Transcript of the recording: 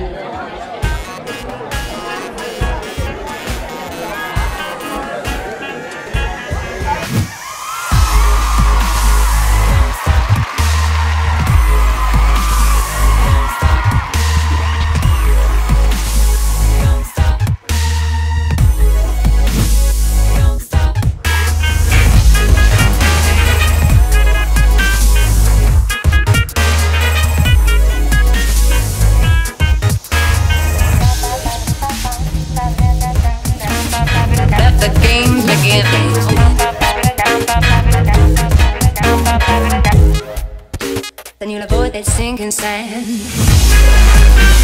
Obrigado. then you'll avoid that sinking sand.